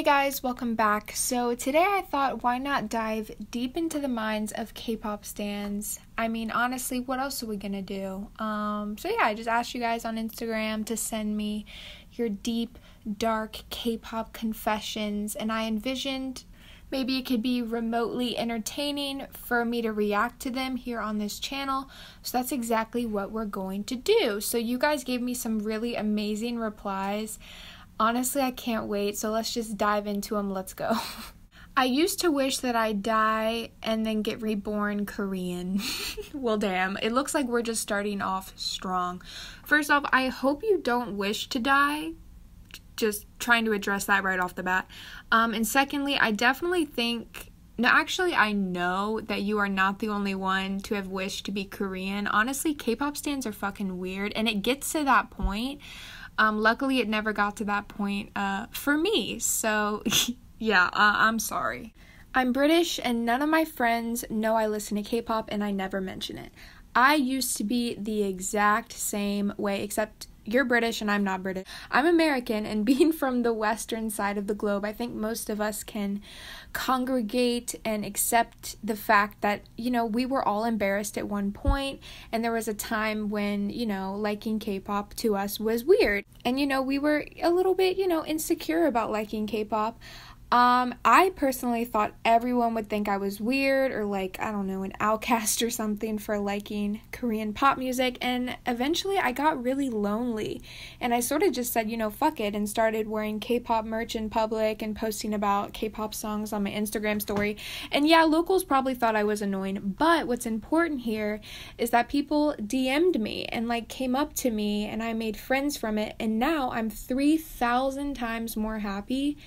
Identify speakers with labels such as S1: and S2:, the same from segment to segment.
S1: Hey guys, welcome back. So today I thought why not dive deep into the minds of K-pop stans. I mean, honestly, what else are we to do? Um so yeah, I just asked you guys on Instagram to send me your deep dark K-pop confessions and I envisioned maybe it could be remotely entertaining for me to react to them here on this channel. So that's exactly what we're going to do. So you guys gave me some really amazing replies. Honestly, I can't wait, so let's just dive into them. Let's go. I used to wish that I die and then get reborn Korean. well, damn, it looks like we're just starting off strong. First off, I hope you don't wish to die. Just trying to address that right off the bat. Um, and secondly, I definitely think no, actually, I know that you are not the only one to have wished to be Korean. Honestly, K pop stans are fucking weird, and it gets to that point um, luckily, it never got to that point uh, for me. So, yeah, uh, I'm sorry. I'm British, and none of my friends know I listen to K pop, and I never mention it. I used to be the exact same way, except you're British and I'm not British. I'm American, and being from the western side of the globe, I think most of us can congregate and accept the fact that, you know, we were all embarrassed at one point, and there was a time when, you know, liking K pop to us was weird. And, you know, we were a little bit, you know, insecure about liking K pop. Um, I personally thought everyone would think I was weird or like, I don't know, an outcast or something for liking Korean pop music. And eventually I got really lonely. And I sort of just said, you know, fuck it, and started wearing K pop merch in public and posting about K pop songs on my Instagram story. And yeah, locals probably thought I was annoying. But what's important here is that people DM'd me and like came up to me and I made friends from it. And now I'm 3,000 times more happy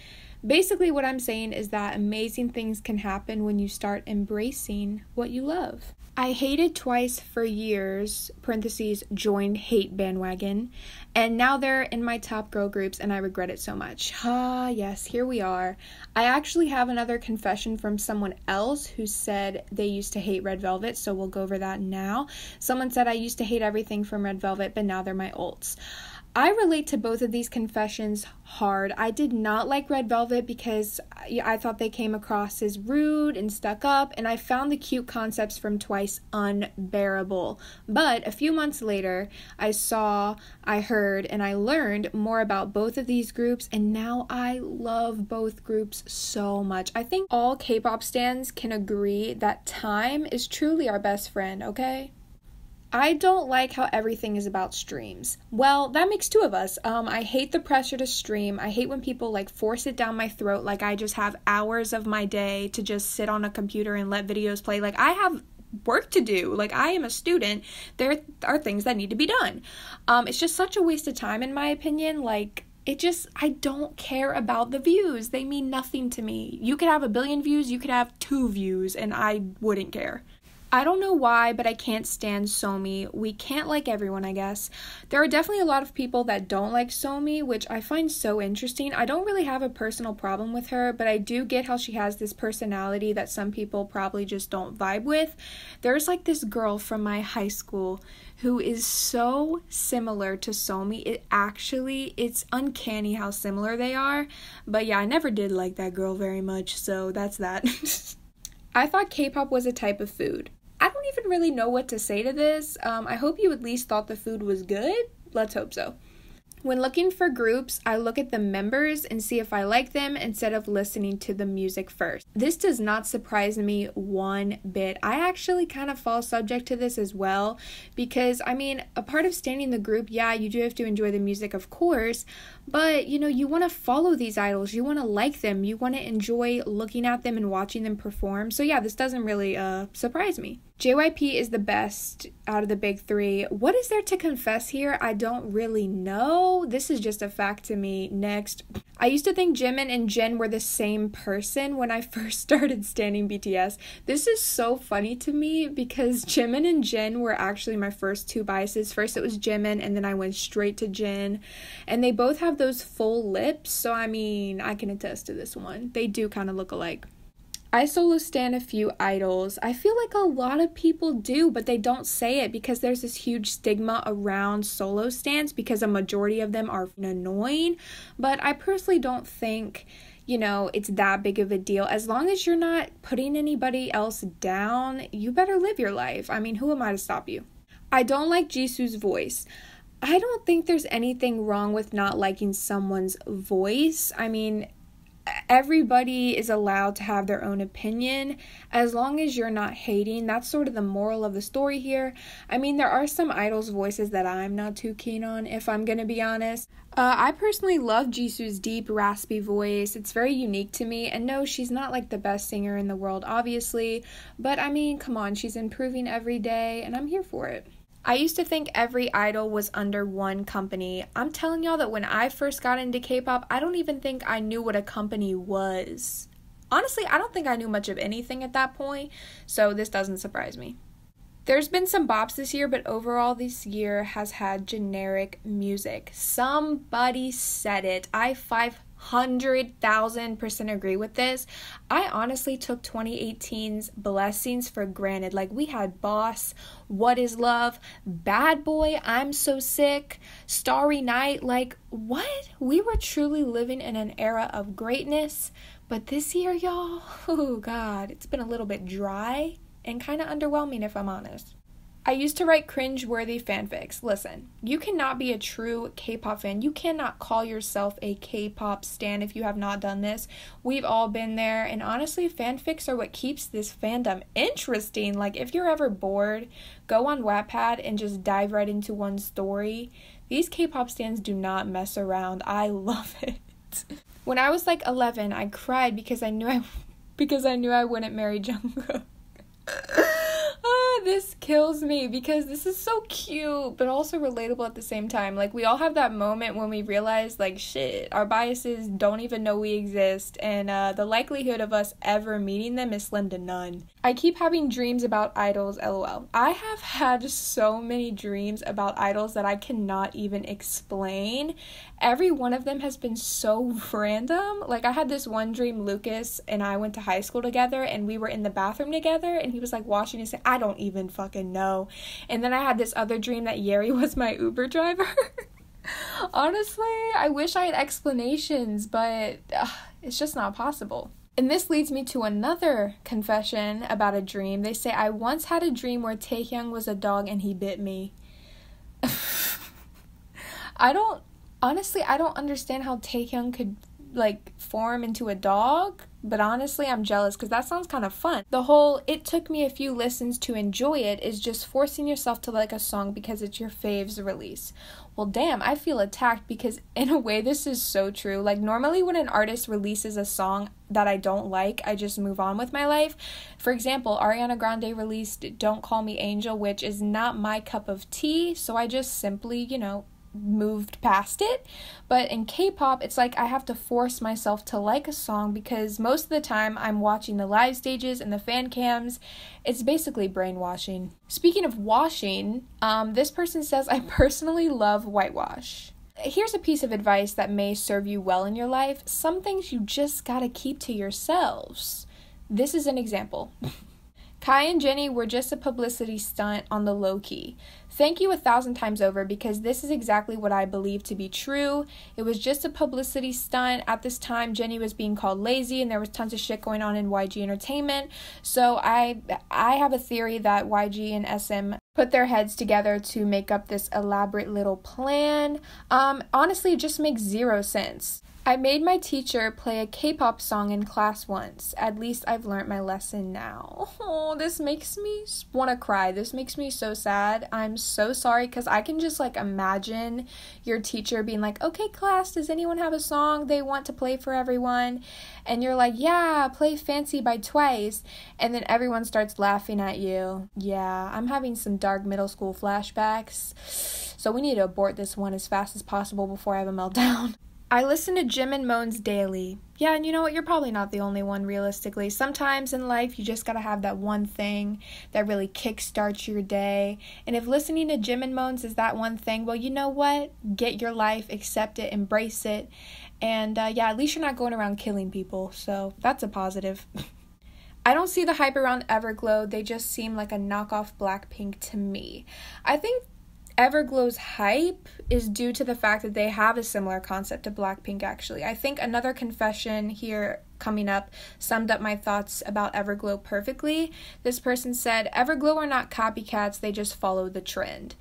S1: Basically, what I'm saying is that amazing things can happen when you start embracing what you love. I hated twice for years, parentheses, joined hate bandwagon, and now they're in my top girl groups and I regret it so much. Ah, yes, here we are. I actually have another confession from someone else who said they used to hate Red Velvet, so we'll go over that now. Someone said I used to hate everything from Red Velvet, but now they're my ults. I relate to both of these confessions hard. I did not like Red Velvet because I thought they came across as rude and stuck up, and I found the cute concepts from Twice unbearable. But a few months later, I saw, I heard, and I learned more about both of these groups, and now I love both groups so much. I think all K pop stans can agree that time is truly our best friend, okay? I don't like how everything is about streams. Well, that makes two of us. Um, I hate the pressure to stream. I hate when people like force it down my throat like I just have hours of my day to just sit on a computer and let videos play. Like I have work to do. Like I am a student. There are things that need to be done. Um, it's just such a waste of time in my opinion. Like it just I don't care about the views. They mean nothing to me. You could have a billion views, you could have two views and I wouldn't care. I don't know why, but I can't stand Somi. We can't like everyone, I guess. There are definitely a lot of people that don't like Somi, which I find so interesting. I don't really have a personal problem with her, but I do get how she has this personality that some people probably just don't vibe with. There's like this girl from my high school who is so similar to Somi. It actually it's uncanny how similar they are. But yeah, I never did like that girl very much, so that's that. I thought K-pop was a type of food. I don't even really know what to say to this. Um, I hope you at least thought the food was good. Let's hope so. When looking for groups, I look at the members and see if I like them instead of listening to the music first. This does not surprise me one bit. I actually kind of fall subject to this as well because, I mean, a part of stanning the group, yeah, you do have to enjoy the music, of course, but you know, you want to follow these idols, you want to like them, you want to enjoy looking at them and watching them perform. So, yeah, this doesn't really uh, surprise me. JYP is the best out of the big three. What is there to confess here? I don't really know. This is just a fact to me. Next. I used to think Jimin and Jin were the same person when I first started stanning BTS. This is so funny to me because Jimin and Jin were actually my first two biases. First it was Jimin and then I went straight to Jin. And they both have those full lips, so I mean, I can attest to this one. They do kind of look alike. I solo stan a few idols. I feel like a lot of people do, but they don't say it because there's this huge stigma around solo stans because a majority of them are annoying. But I personally don't think you know, it's that big of a deal. As long as you're not putting anybody else down, you better live your life. I mean, who am I to stop you? I don't like Jisoo's voice. I don't think there's anything wrong with not liking someone's voice. I mean, everybody is allowed to have their own opinion as long as you're not hating. That's sort of the moral of the story here. I mean, there are some idols' voices that I'm not too keen on, if I'm gonna be honest. Uh, I personally love Jisoo's deep, raspy voice. It's very unique to me. And no, she's not like the best singer in the world, obviously. But I mean, come on, she's improving every day, and I'm here for it. I used to think every idol was under one company. I'm telling y'all that when I first got into K pop, I don't even think I knew what a company was. Honestly, I don't think I knew much of anything at that point, so this doesn't surprise me. There's been some bops this year, but overall, this year has had generic music. Somebody said it. I 500,000% agree with this. I honestly took 2018's blessings for granted. Like, we had Boss, What is Love, Bad Boy, I'm So Sick, Starry Night. Like, what? We were truly living in an era of greatness. But this year, y'all, oh God, it's been a little bit dry and kind of underwhelming if I'm honest. I used to write cringe worthy fanfics. Listen, you cannot be a true K pop fan. You cannot call yourself a K pop stan if you have not done this. We've all been there, and honestly, fanfics are what keeps this fandom interesting. Like, if you're ever bored, go on Wattpad and just dive right into one story. These K pop stans do not mess around. I love it. When I was like 11, I cried because I knew I because I knew I wouldn't marry Jungkook. this kills me because this is so cute but also relatable at the same time. Like we all have that moment when we realize like shit, our biases don't even know we exist and uh, the likelihood of us ever meeting them is slim to none. I keep having dreams about idols, lol. I have had so many dreams about idols that I cannot even explain. Every one of them has been so random. Like, I had this one dream, Lucas and I went to high school together and we were in the bathroom together and he was like washing his I don't even fucking know. And then I had this other dream that Yeri was my Uber driver. Honestly, I wish I had explanations, but uh, it's just not possible. And this leads me to another confession about a dream. They say, I once had a dream where Taehyung was a dog and he bit me. I don't, honestly, I don't understand how Taehyung could, like, form into a dog. But honestly, I'm jealous because that sounds kind of fun. The whole it took me a few listens to enjoy it is just forcing yourself to like a song because it's your fave's release. Well, damn, I feel attacked because in a way this is so true. Like normally when an artist releases a song that I don't like, I just move on with my life. For example, Ariana Grande released Don't Call Me Angel, which is not my cup of tea, so I just simply, you know, moved past it. But in K pop, it's like I have to force myself to like a song because most of the time I'm watching the live stages and the fan cams. It's basically brainwashing. Speaking of washing, um, this person says, I personally love whitewash. Here's a piece of advice that may serve you well in your life. Some things you just gotta keep to yourselves. This is an example. Kai and Jennie were just a publicity stunt on the low key. Thank you a thousand times over because this is exactly what I believe to be true. It was just a publicity stunt. At this time, Jennie was being called lazy and there was tons of shit going on in YG Entertainment. So I I have a theory that YG and SM put their heads together to make up this elaborate little plan. Um honestly, it just makes zero sense. I made my teacher play a K pop song in class once. At least I've learned my lesson now. Oh, this makes me want to cry. This makes me so sad. I'm so sorry because I can just like imagine your teacher being like, okay, class, does anyone have a song they want to play for everyone? And you're like, yeah, play Fancy by Twice. And then everyone starts laughing at you. Yeah, I'm having some dark middle school flashbacks. So we need to abort this one as fast as possible before I have a meltdown. I listen to Jimin moans daily. Yeah, and you know what? You're probably not the only one, realistically. Sometimes in life, you just gotta have that one thing that really kickstarts your day. And if listening to Jimin moans is that one thing, well, you know what? Get your life, accept it, embrace it. And uh, yeah, at least you're not going around killing people. So that's a positive. I don't see the hype around Everglow. They just seem like a knockoff Blackpink to me. I think Everglow's hype is due to the fact that they have a similar concept to Blackpink, actually. I think another confession here coming up summed up my thoughts about Everglow perfectly. This person said, Everglow are not copycats, they just follow the trend.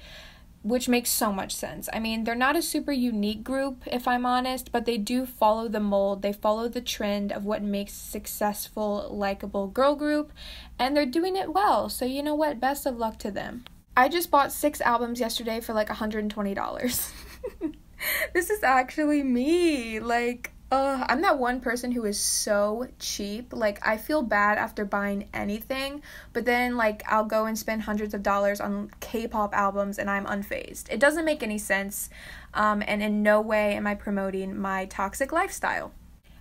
S1: Which makes so much sense. I mean, they're not a super unique group, if I'm honest, but they do follow the mold. They follow the trend of what makes successful, likable girl group, and they're doing it well. So, you know what? Best of luck to them. I just bought six albums yesterday for like $120. this is actually me. Like, uh, I'm that one person who is so cheap. Like, I feel bad after buying anything, but then, like, I'll go and spend hundreds of dollars on K pop albums and I'm unfazed. It doesn't make any sense, um, and in no way am I promoting my toxic lifestyle.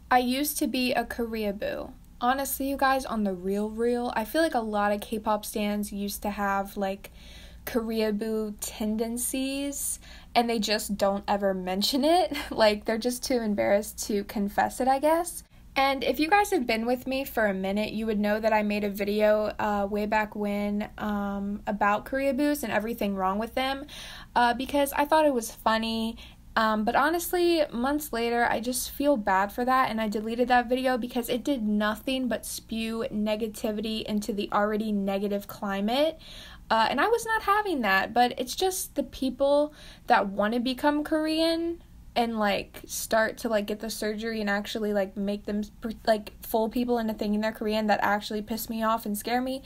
S1: I used to be a Koreaboo honestly, you guys, on the real real, I feel like a lot of K pop stans used to have like Koreaboo tendencies and they just don't ever mention it. like they're just too embarrassed to confess it, I guess. And if you guys have been with me for a minute, you would know that I made a video uh, way back when um, about Koreaboos and everything wrong with them uh, because I thought it was funny um, but honestly, months later, I just feel bad for that and I deleted that video because it did nothing but spew negativity into the already negative climate. Uh, and I was not having that, but it's just the people that want to become Korean and like start to like get the surgery and actually like make them like fool people into thinking they're Korean that actually piss me off and scare me.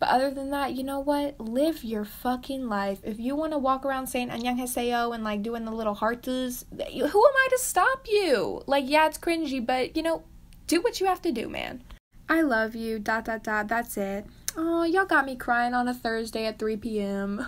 S1: But other than that, you know what? Live your fucking life. If you want to walk around saying 안녕하세요 and like doing the little hearts, who am I to stop you? Like, yeah, it's cringy, but you know, do what you have to do, man. I love you. Dot dot dot. That's it. Oh, y'all got me crying on a Thursday at 3 p.m.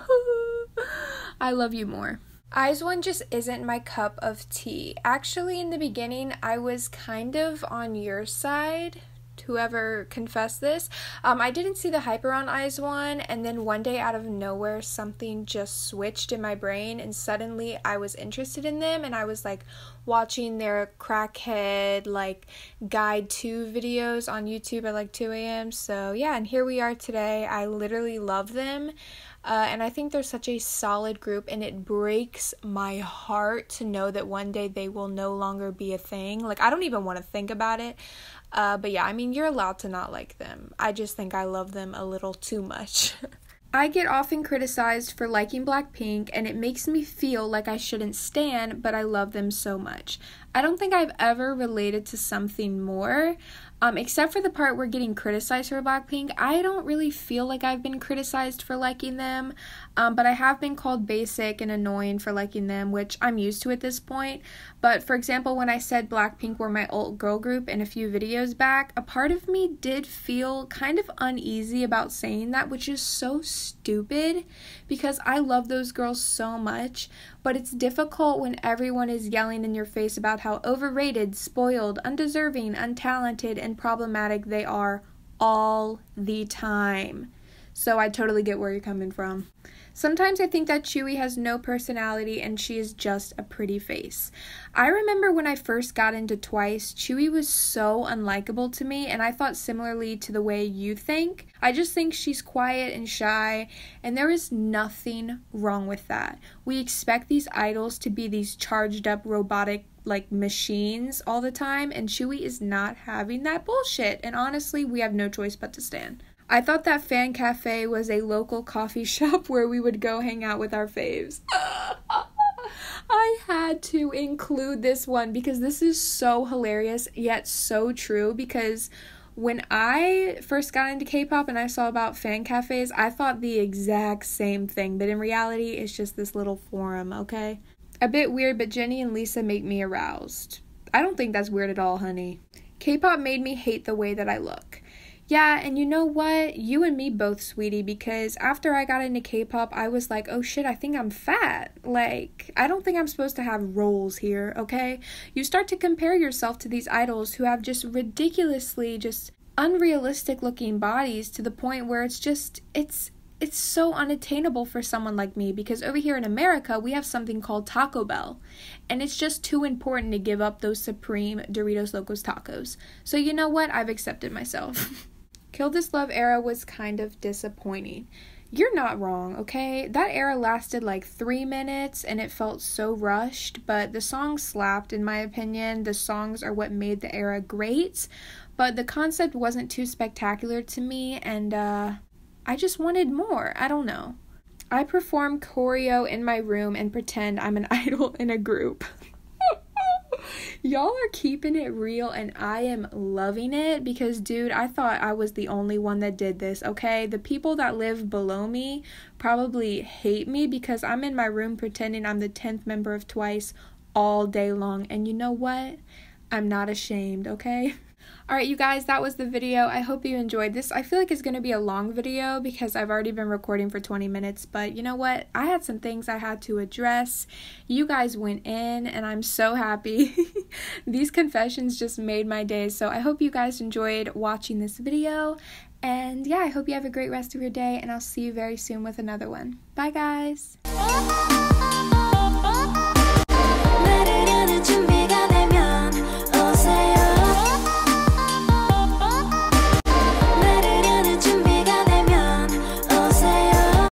S1: I love you more. IZ*ONE just isn't my cup of tea. Actually, in the beginning, I was kind of on your side whoever confessed this. Um, I didn't see the hype IZ*ONE, and then one day out of nowhere, something just switched in my brain, and suddenly I was interested in them, and I was like watching their crackhead like guide to videos on YouTube at like 2 a.m. So yeah, and here we are today. I literally love them. Uh, and I think they're such a solid group, and it breaks my heart to know that one day they will no longer be a thing. Like, I don't even want to think about it. Uh, but yeah, I mean, you're allowed to not like them. I just think I love them a little too much. I get often criticized for liking Blackpink, and it makes me feel like I shouldn't stand, but I love them so much. I don't think I've ever related to something more. Um, except for the part where getting criticized for Blackpink, I don't really feel like I've been criticized for liking them, um, but I have been called basic and annoying for liking them, which I'm used to at this point. But for example, when I said Blackpink were my old girl group in a few videos back, a part of me did feel kind of uneasy about saying that, which is so stupid because I love those girls so much, but it's difficult when everyone is yelling in your face about how overrated, spoiled, undeserving, untalented, and problematic they are all the time. So I totally get where you're coming from. Sometimes I think that Tzuyu has no personality and she is just a pretty face. I remember when I first got into Twice, Tzuyu was so unlikable to me, and I thought similarly to the way you think. I just think she's quiet and shy, and there is nothing wrong with that. We expect these idols to be these charged up robotic like machines all the time, and Tzuyu is not having that bullshit. And honestly, we have no choice but to stand. I thought that Fan Cafe was a local coffee shop where we would go hang out with our faves. I had to include this one because this is so hilarious yet so true because when I first got into K-pop and I saw about fan cafes, I thought the exact same thing, but in reality, it's just this little forum, okay? A bit weird, but Jennie and Lisa make me aroused. I don't think that's weird at all, honey. K-pop made me hate the way that I look. Yeah, and you know what? You and me both, sweetie, because after I got into K pop, I was like, oh shit, I think I'm fat. Like, I don't think I'm supposed to have rolls here, okay? You start to compare yourself to these idols who have just ridiculously, just unrealistic looking bodies to the point where it's just, it's, it's so unattainable for someone like me because over here in America, we have something called Taco Bell. And it's just too important to give up those supreme Doritos Locos tacos. So, you know what? I've accepted myself. Kill This Love era was kind of disappointing. you're not wrong, okay? That era lasted like three minutes and it felt so rushed, but the songs slapped, in my opinion. The songs are what made the era great, but the concept wasn't too spectacular to me, and uh, I just wanted more. I don't know. I perform choreo in my room and pretend I'm an idol in a group. Y'all are keeping it real and I am loving it because, dude, I thought I was the only one that did this, okay? The people that live below me probably hate me because I'm in my room pretending I'm the 10th member of Twice all day long. And you know what? I'm not ashamed, okay? Alright, you guys, that was the video. I hope you enjoyed this. I feel like it's going to be a long video because I've already been recording for 20 minutes, but you know what? I had some things I had to address. You guys went in, and I'm so happy. These confessions just made my day, so I hope you guys enjoyed watching this video. And yeah, I hope you have a great rest of your day, and I'll see you very soon with another one. Bye, guys.